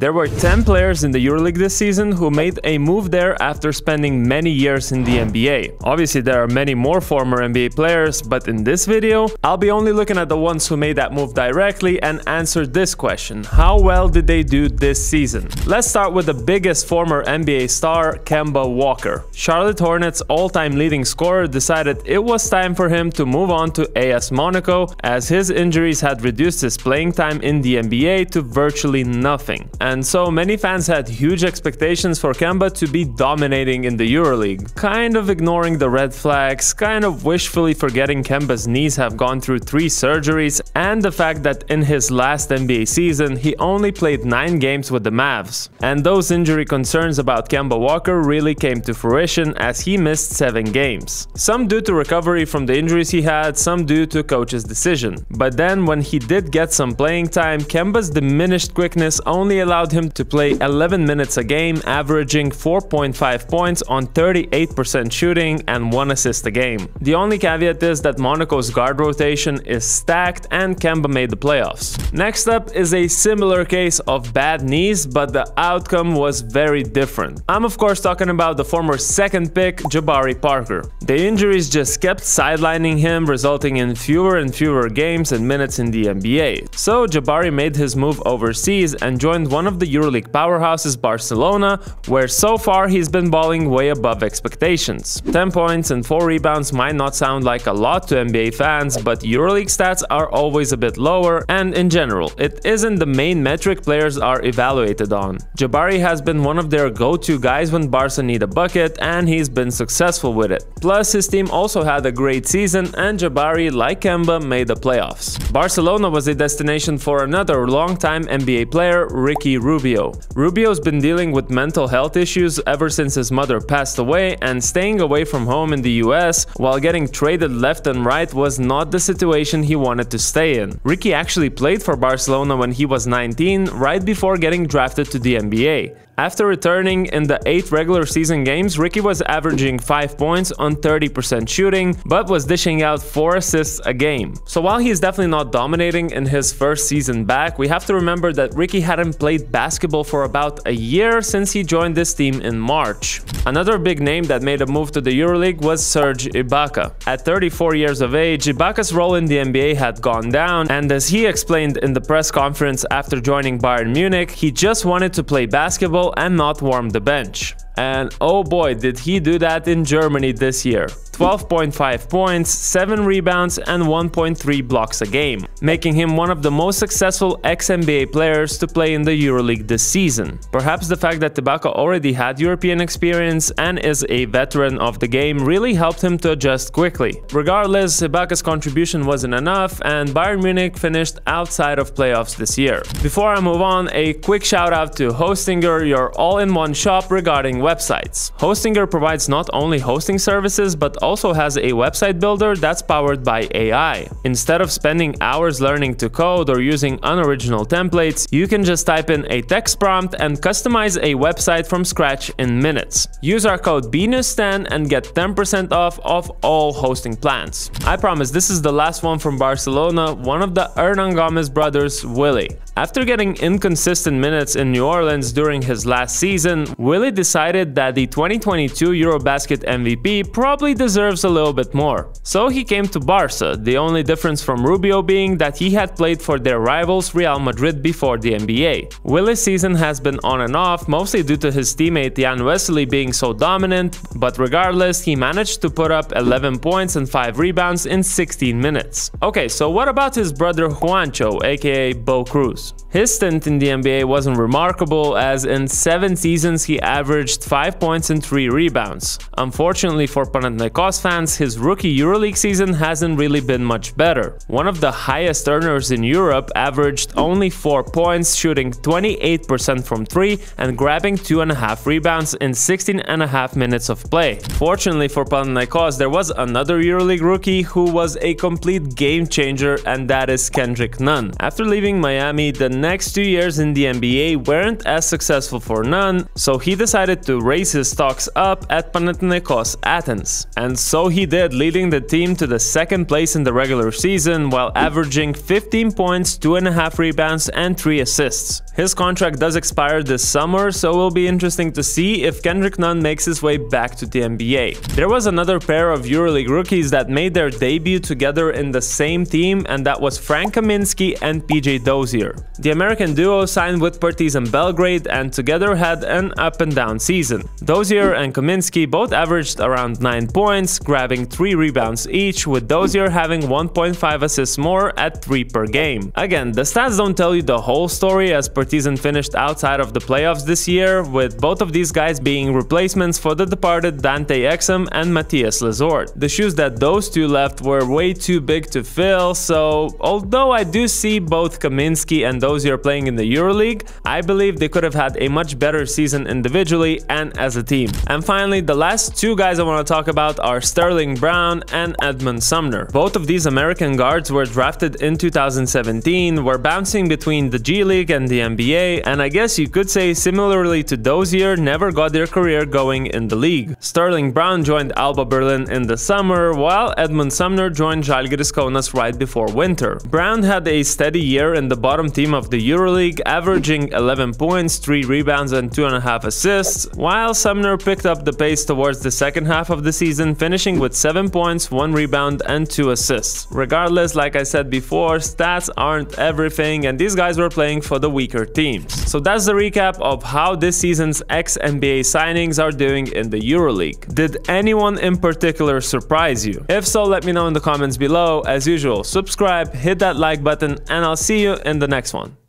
There were 10 players in the EuroLeague this season who made a move there after spending many years in the NBA. Obviously, there are many more former NBA players, but in this video, I'll be only looking at the ones who made that move directly and answer this question. How well did they do this season? Let's start with the biggest former NBA star, Kemba Walker. Charlotte Hornets all-time leading scorer decided it was time for him to move on to AS Monaco as his injuries had reduced his playing time in the NBA to virtually nothing. And so many fans had huge expectations for Kemba to be dominating in the EuroLeague, kind of ignoring the red flags, kind of wishfully forgetting Kemba's knees have gone through three surgeries, and the fact that in his last NBA season he only played 9 games with the Mavs. And those injury concerns about Kemba Walker really came to fruition as he missed 7 games. Some due to recovery from the injuries he had, some due to coach's decision. But then when he did get some playing time, Kemba's diminished quickness only allowed him to play 11 minutes a game, averaging 4.5 points on 38% shooting and 1 assist a game. The only caveat is that Monaco's guard rotation is stacked and Kemba made the playoffs. Next up is a similar case of bad knees, but the outcome was very different. I'm of course talking about the former second pick, Jabari Parker. The injuries just kept sidelining him, resulting in fewer and fewer games and minutes in the NBA. So Jabari made his move overseas and joined one of the EuroLeague powerhouses Barcelona, where so far he's been balling way above expectations. 10 points and 4 rebounds might not sound like a lot to NBA fans, but EuroLeague stats are always a bit lower, and in general, it isn't the main metric players are evaluated on. Jabari has been one of their go-to guys when Barca need a bucket, and he's been successful with it. Plus, his team also had a great season, and Jabari, like Kemba, made the playoffs. Barcelona was a destination for another long-time NBA player, Ricky Rubio. Rubio's been dealing with mental health issues ever since his mother passed away, and staying away from home in the US while getting traded left and right was not the situation he wanted to stay in. Ricky actually played for Barcelona when he was 19, right before getting drafted to the NBA. After returning in the 8 regular season games, Ricky was averaging 5 points on 30% shooting, but was dishing out 4 assists a game. So while he's definitely not dominating in his first season back, we have to remember that Ricky hadn't played basketball for about a year since he joined this team in March. Another big name that made a move to the EuroLeague was Serge Ibaka. At 34 years of age, Ibaka's role in the NBA had gone down, and as he explained in the press conference after joining Bayern Munich, he just wanted to play basketball and not warm the bench. And oh boy, did he do that in Germany this year. 12.5 points, 7 rebounds and 1.3 blocks a game, making him one of the most successful ex-NBA players to play in the EuroLeague this season. Perhaps the fact that Ibaka already had European experience and is a veteran of the game really helped him to adjust quickly. Regardless, Ibaka's contribution wasn't enough and Bayern Munich finished outside of playoffs this year. Before I move on, a quick shout out to Hostinger, your all-in-one shop regarding websites. Hostinger provides not only hosting services but also has a website builder that's powered by AI. Instead of spending hours learning to code or using unoriginal templates, you can just type in a text prompt and customize a website from scratch in minutes. Use our code BNEWS10 and get 10% off of all hosting plans. I promise this is the last one from Barcelona, one of the Hernangomez brothers, Willy. After getting inconsistent minutes in New Orleans during his last season, Willy decided that the 2022 Eurobasket MVP probably deserves a little bit more. So he came to Barca, the only difference from Rubio being that he had played for their rivals Real Madrid before the NBA. Willy's season has been on and off, mostly due to his teammate Jan Vesely being so dominant, but regardless, he managed to put up 11 points and 5 rebounds in 16 minutes. Okay, so what about his brother Juancho, aka Bo Cruz? His stint in the NBA wasn't remarkable as in 7 seasons he averaged 5 points and 3 rebounds. Unfortunately for Panathinaikos fans, his rookie EuroLeague season hasn't really been much better. One of the highest earners in Europe averaged only 4 points, shooting 28% from 3 and grabbing 2.5 rebounds in 16.5 minutes of play. Fortunately for Panathinaikos, there was another EuroLeague rookie who was a complete game changer and that is Kendrick Nunn. After leaving Miami, the next two years in the NBA weren't as successful for Nunn, so he decided to raise his stocks up at Panathinaikos Athens. And so he did, leading the team to the second place in the regular season while averaging 15 points, 2.5 rebounds and 3 assists. His contract does expire this summer, so it will be interesting to see if Kendrick Nunn makes his way back to the NBA. There was another pair of EuroLeague rookies that made their debut together in the same team, and that was Frank Kaminsky and PJ Dozier. The American duo signed with Partizan Belgrade and together had an up and down season. Dozier and Kaminsky both averaged around 9 points, grabbing 3 rebounds each, with Dozier having 1.5 assists more at 3 per game. Again, the stats don't tell you the whole story as Partizan finished outside of the playoffs this year, with both of these guys being replacements for the departed Dante Exum and Mathias Lessort. The shoes that those two left were way too big to fill, so although I do see both Kaminsky and Dozier playing in the EuroLeague, I believe they could have had a much better season individually and as a team. And finally, the last two guys I want to talk about are Sterling Brown and Edmond Sumner. Both of these American guards were drafted in 2017, were bouncing between the G League and the NBA, and I guess you could say similarly to Dozier, never got their career going in the league. Sterling Brown joined Alba Berlin in the summer, while Edmond Sumner joined Žalgiris Kaunas right before winter. Brown had a steady year in the bottom team of the EuroLeague, averaging 11 points, 3 rebounds and 2.5 assists, while Sumner picked up the pace towards the second half of the season, finishing with 7 points, 1 rebound and 2 assists. Regardless, like I said before, stats aren't everything and these guys were playing for the teams. So that's the recap of how this season's ex-NBA signings are doing in the EuroLeague. Did anyone in particular surprise you? If so, let me know in the comments below. As usual, subscribe, hit that like button, and I'll see you in the next one.